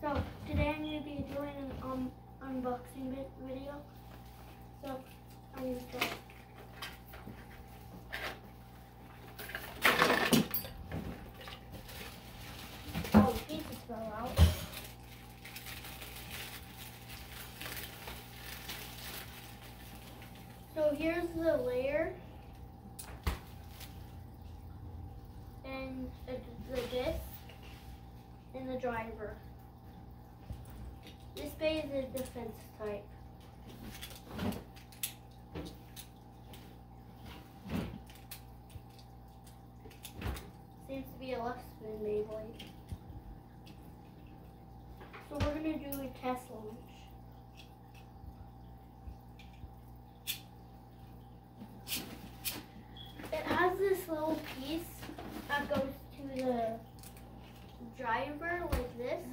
So today I'm going to be doing an um, unboxing video. So I'm going to start. Oh, pieces fell out. So here's the layer. And the, the disc and the driver. Bay is a defense type. Seems to be a less than Beyblade. So we're gonna do a test launch. It has this little piece that goes to the driver like this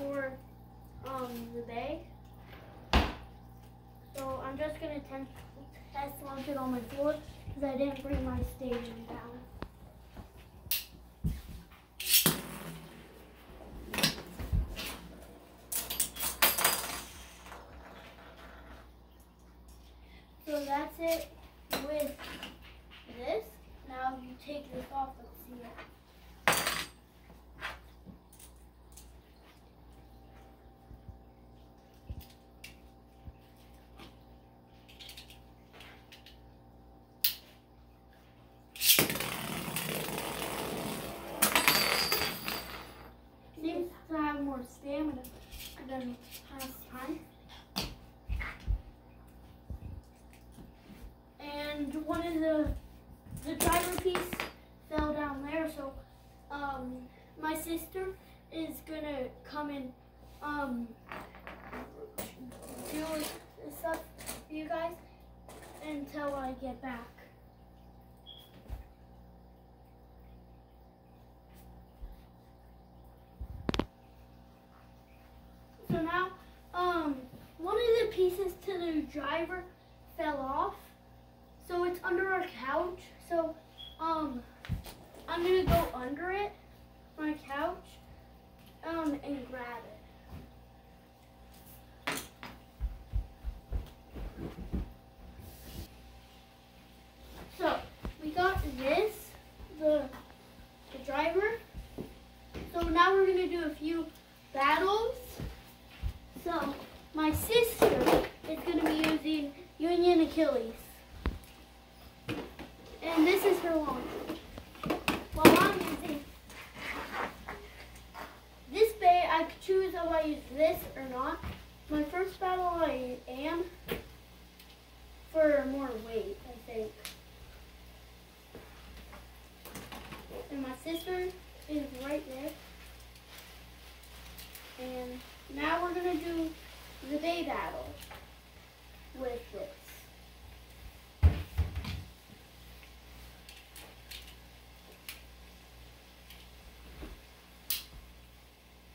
for the bay. So I'm just gonna temp- test launch it on my board because I didn't bring my staging down. So that's it with this. Now you take this off, let's see it. Seems to have more stamina than last time. And one of the the driver piece fell down there, so um my sister is gonna come and um do stuff for you guys until I get back. So now, um, one of the pieces to the driver fell off. It's under our couch. So, um, I'm gonna go under it, my couch, um, and grab it. So we got this, the the driver. So now we're gonna do a few battles. So my sister is gonna be using Union Achilles. And this is her launch. While I'm using this bay, I choose if I use this or not. My first battle I am for more weight, I think. And my sister is right there. And now we're gonna do the bay battle with this.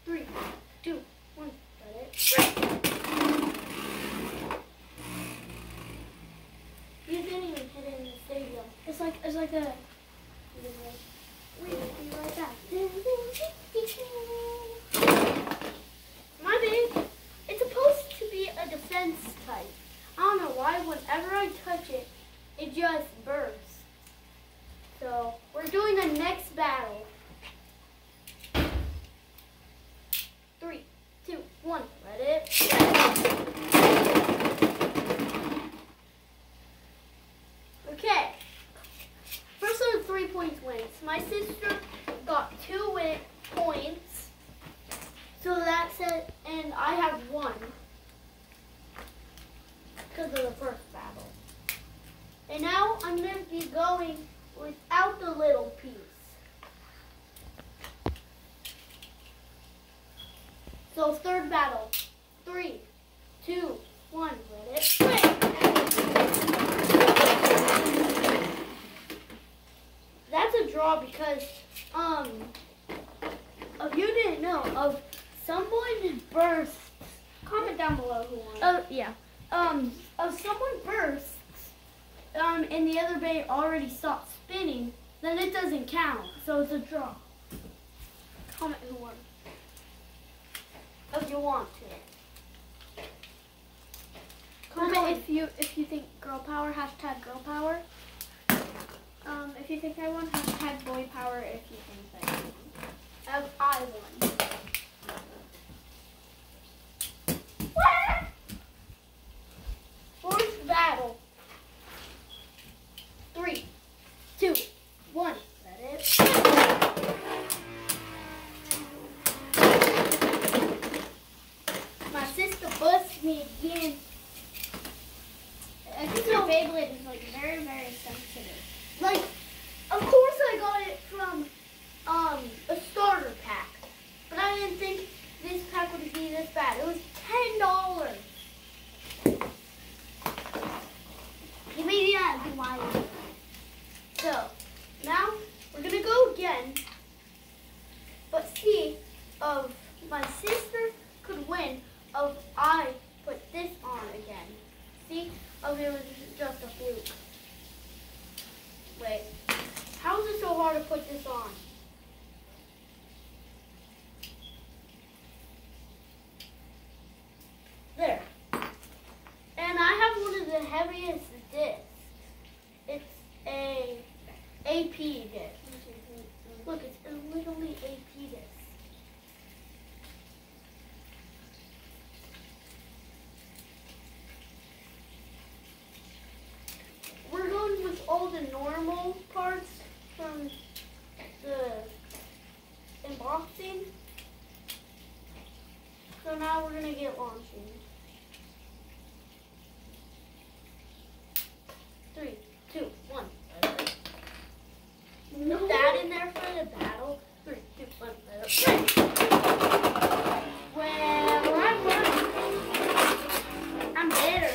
Three, two, one, got it. You didn't even hit it in the stadium. It's like it's like a. Wait, be right back. My babe, it's supposed to be a defense type. I don't know why. Whenever I touch it, it just bursts. So we're doing the next battle. Three, two, one. Let it. Okay. First one, three points wins. My sister got two win points. So that's it, and I have one because of the first battle. And now I'm going to be going without the little piece. So third battle. Three, two, one. Let it play. That's a draw because um if you didn't know of someone bursts. Comment down below who won. Oh, uh, yeah. Um, If someone bursts, um, and the other bay already stopped spinning, then it doesn't count, so it's a draw. Comment who won. If you want to. Comment if you if you think girl power, hashtag girl power. Um, if you think I won, hashtag boy power if you think I won. I won. To put this on? There. And I have one of the heaviest discs. It's a AP disc. Look, it's a literally AP disc. We're going with all the normal parts from the unboxing. So now we're gonna get launching. Three, two, one. Put that in there for the battle. Three, two, one. Well, I won. I'm better.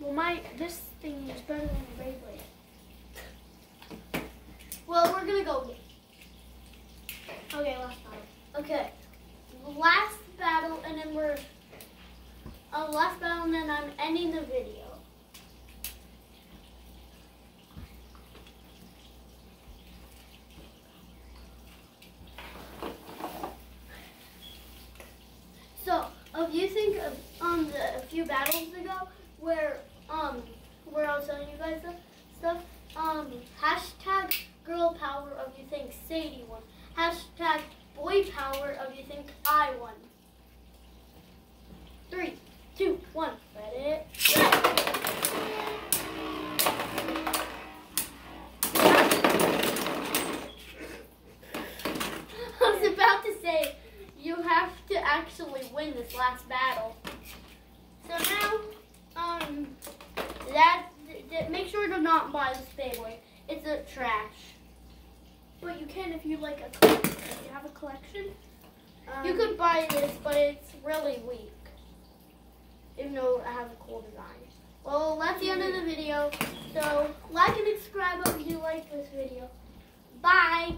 Well, my this thing is better than the Beyblade. Well, we're gonna go again. Okay, last time. Okay, last battle, and then we're uh, last battle, and then I'm ending the video. So, if you think of um the a few battles ago where um where I was telling you guys stuff, um hashtag girl power of you think Sadie won. Hashtag boy power of you think I won. Three, two, one. Let it. I was about to say you have to actually win this last battle. So now, um, that, that make sure to not buy this Beyblade. It's a trash. But you can if you like a. You could buy this, but it's really weak. Even though it has a cool design. Well, that's the end of the video. So, like and subscribe if you like this video. Bye!